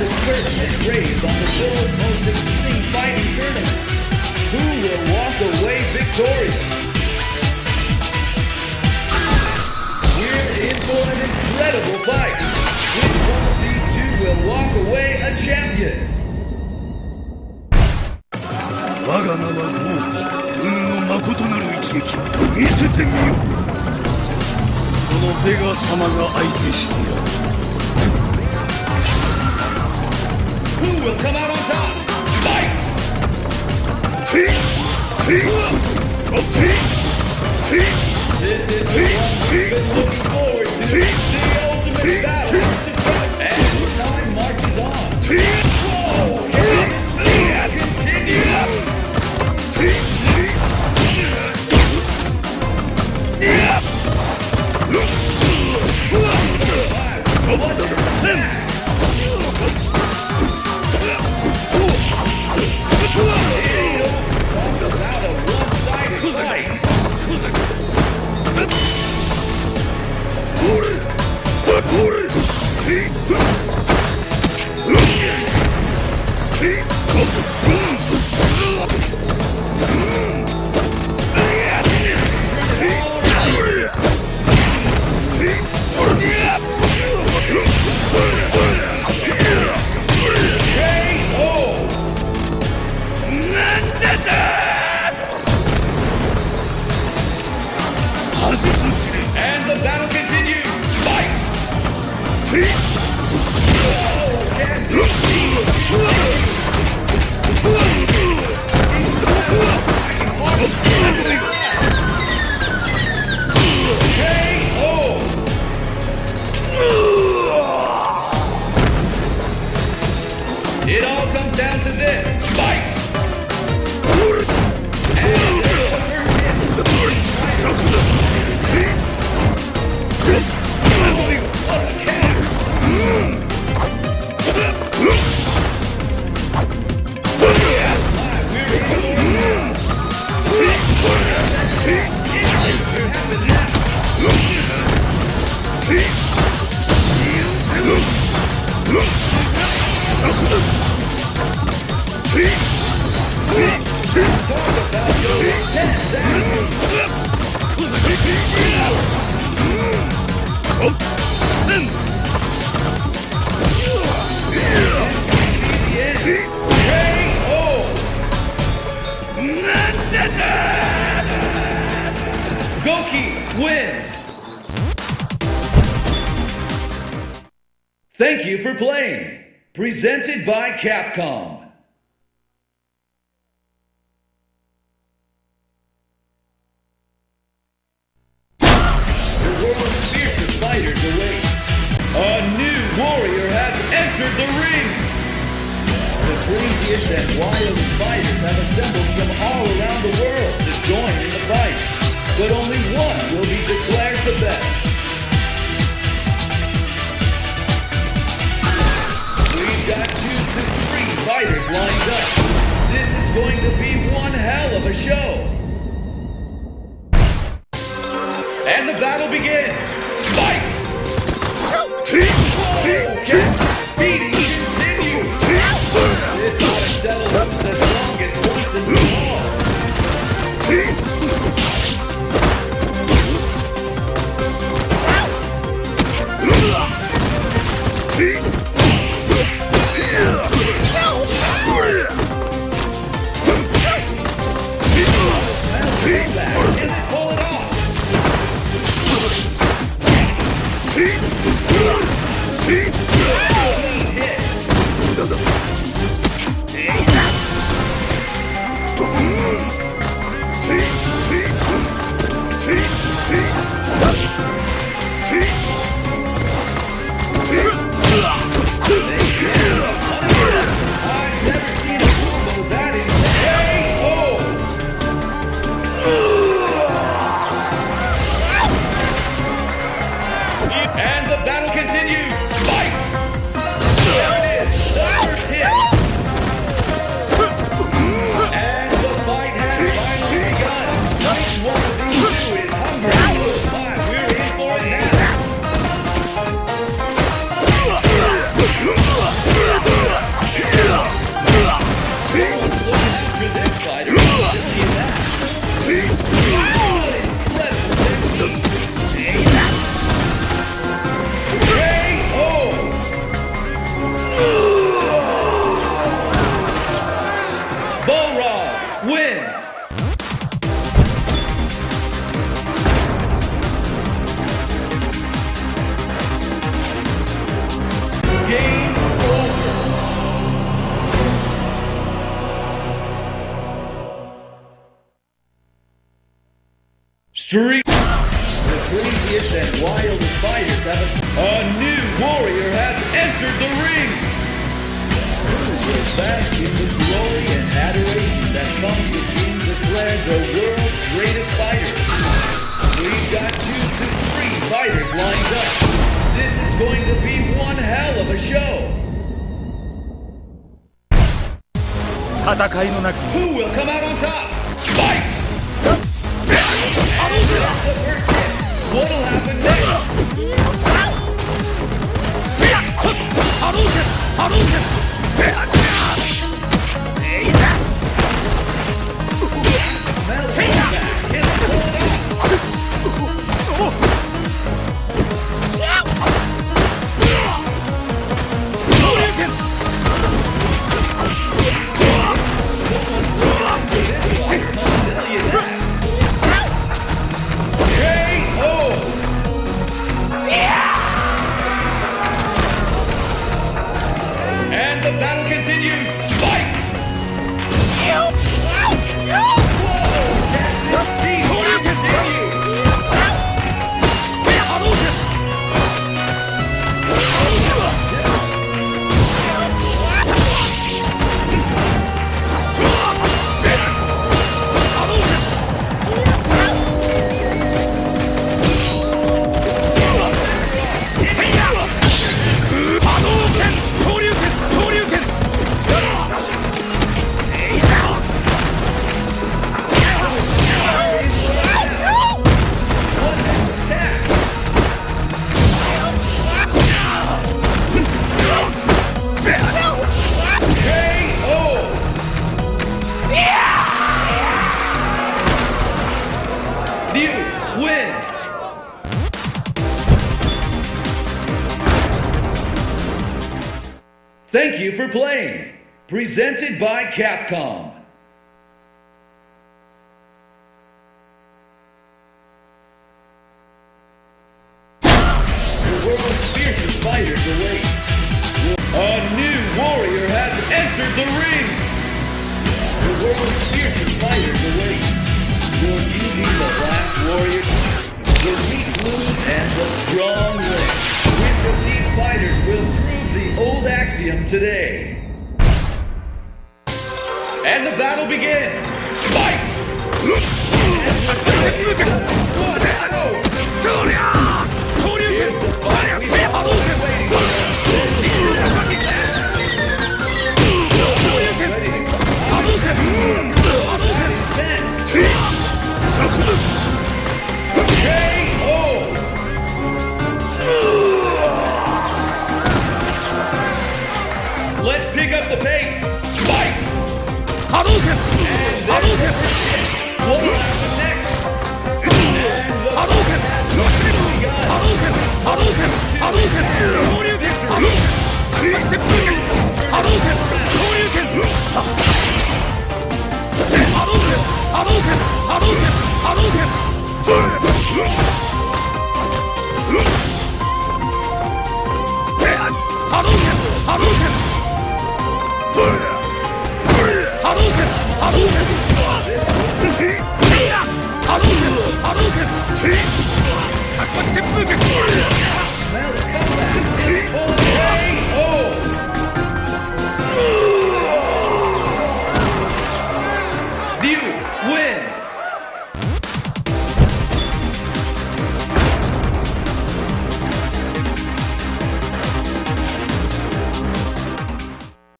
the curtain is raised on the world's most extreme fighting tournament. Who will walk away victorious? We're in for an incredible fight. Which one of these two will walk away a champion? 我が名はゴーウヌの誠なる一撃見せてみようこのベガ様が相手してやる Who will come out on top? Fight! Peace! Peace! Oh, peace! Peace! This is the one been looking forward to. The ultimate battle. And time marches on. Whoa! Here continues. Look! What? Hit! Oh! Thank you for playing. Presented by Capcom. The world's fiercest fighters await. A new warrior has entered the ring. The craziest and wildest fighters have assembled battle begins. Fight! Okay. Beating 戦いの中 and the battle continues. Fight! You! wins! Thank you for playing. Presented by Capcom. The world's fiercest fighters await. A new warrior has entered the ring. The world's fiercest fighters await. Will you be the last warrior? The weak lose and the strong win. Which of these fighters will prove the old axiom today? And the battle begins! Fight! Here's the fight